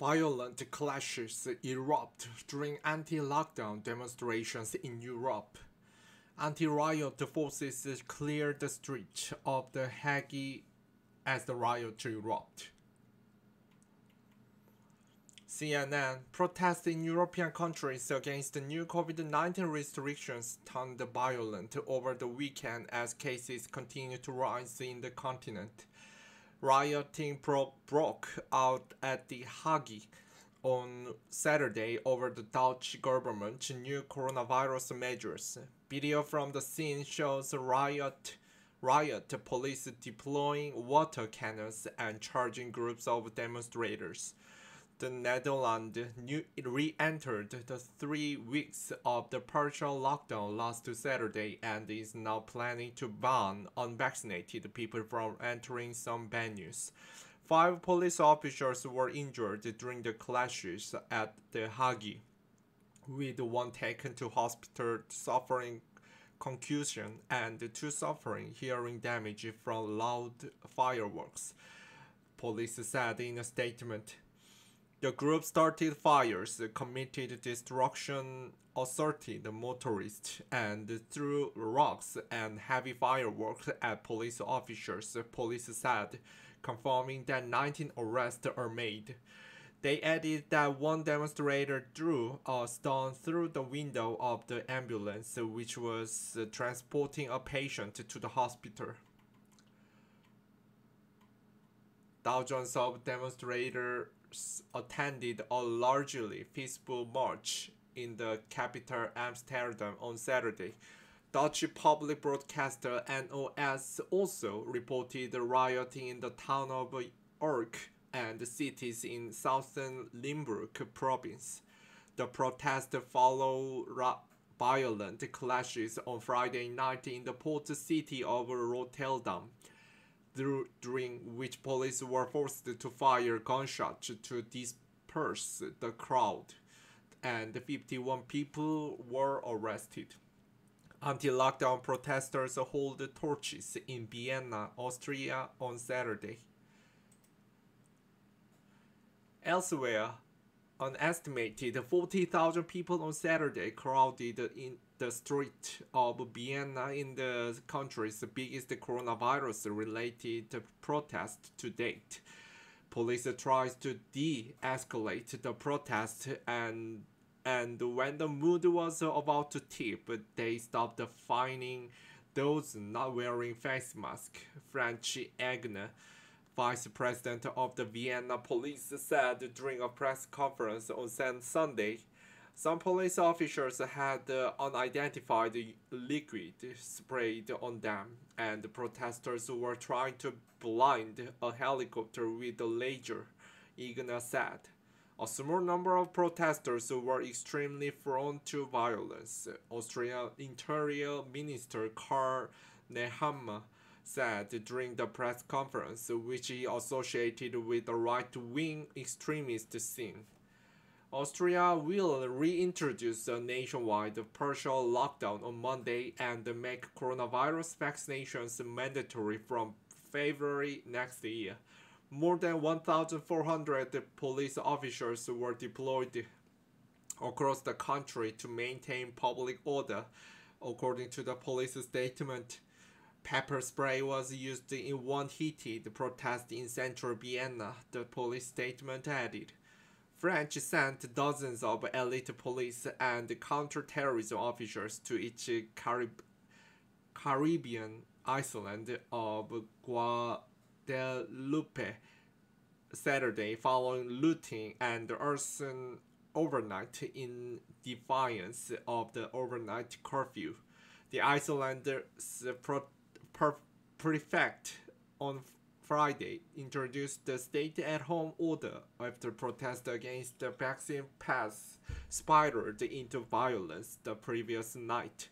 Violent clashes erupt during anti-lockdown demonstrations in Europe. Anti-riot forces cleared the streets of the Hague as the riot erupted. CNN protests in European countries against the new COVID-19 restrictions turned violent over the weekend as cases continue to rise in the continent. Rioting pro- broke out at The Hague on Saturday over the Dutch government's new coronavirus measures. Video from the scene shows riot riot police deploying water cannons and charging groups of demonstrators the Netherlands re-entered the three weeks of the partial lockdown last Saturday and is now planning to ban unvaccinated people from entering some venues. Five police officers were injured during the clashes at The Hague, with one taken to hospital suffering concussion and two suffering hearing damage from loud fireworks. Police said in a statement. The group started fires, committed destruction, assaulted motorists, and threw rocks and heavy fireworks at police officers, police said, confirming that 19 arrests are made. They added that one demonstrator threw a stone through the window of the ambulance, which was transporting a patient to the hospital. Thousands of demonstrators attended a largely peaceful march in the capital Amsterdam on Saturday. Dutch public broadcaster NOS also reported rioting in the town of Urk and cities in southern Limburg province. The protest followed violent clashes on Friday night in the port city of Rotterdam during which police were forced to fire gunshots to disperse the crowd, and 51 people were arrested. Anti-lockdown protesters hold torches in Vienna, Austria on Saturday. Elsewhere, an estimated 40,000 people on Saturday crowded in the street of Vienna in the country's biggest coronavirus related protest to date. Police tries to de-escalate the protest and and when the mood was about to tip, they stopped fining those not wearing face masks. Franz Eigner, vice president of the Vienna police, said during a press conference on Sunday some police officers had uh, unidentified liquid sprayed on them, and protesters were trying to blind a helicopter with a laser, Eigner said. A small number of protesters were extremely prone to violence. Austrian Interior Minister Karl Nehammer said during the press conference, which he associated with the right-wing extremist scene. Austria will reintroduce a nationwide partial lockdown on Monday and make coronavirus vaccinations mandatory from February next year. More than 1,400 police officers were deployed across the country to maintain public order, according to the police statement. Pepper spray was used in one heated protest in central Vienna, the police statement added. French sent dozens of elite police and counter-terrorism officers to each Carib Caribbean island of Guadeloupe Saturday following looting and arson overnight in defiance of the overnight curfew. The island's prefect on Friday introduced the state at home order after protests against the vaccine pass spiraled into violence the previous night.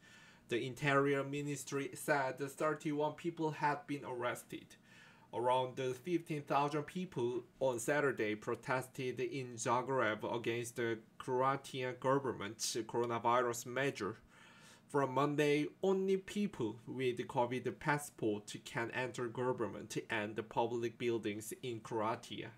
The Interior Ministry said 31 people had been arrested. Around 15,000 people on Saturday protested in Zagreb against the Croatian government's coronavirus measure from Monday, only people with COVID passport can enter government and public buildings in Croatia.